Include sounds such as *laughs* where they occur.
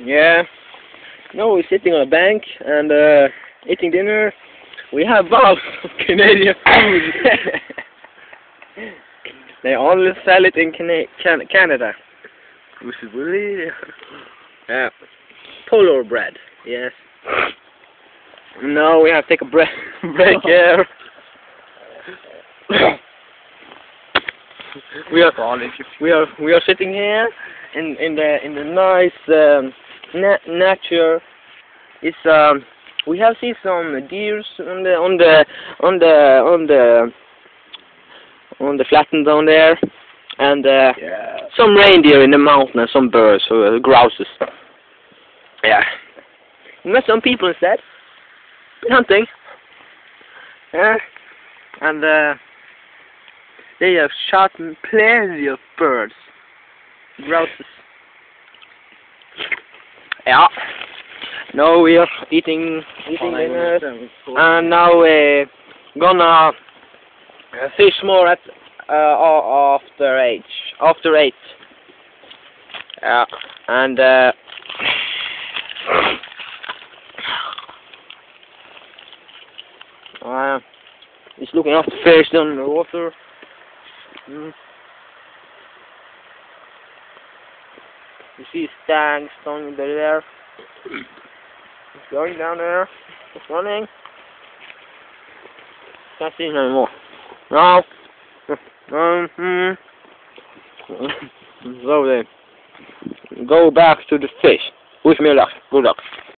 Yeah. No, we're sitting on a bank and uh, eating dinner. We have bowls *laughs* of Canadian food. *laughs* they only sell it in Cana Can Canada. Which is really... *laughs* Yeah. Polo bread, yes. No, we have to take a break, break here. We are we are we are sitting here in in the in the nice um, na nature. It's um we have seen some deers on the on the on the on the on the flatten down there, and uh, Yeah. some reindeer in the mountain and some birds or uh, grouses. Yeah. We met some people instead. Been hunting. Yeah. And uh, they have shot plenty of birds. Grouses. Yeah. Now we are eating eating dinner. And now we're gonna uh, fish more at uh, after eight. After eight. Yeah. And uh, *sighs* uh, he's looking after fish down in the water. Mm. You see down under there. He's going down there. He's running. Can't see him anymore. No. Um, hmm. So then, go back to the fish. Wish me luck. Good luck.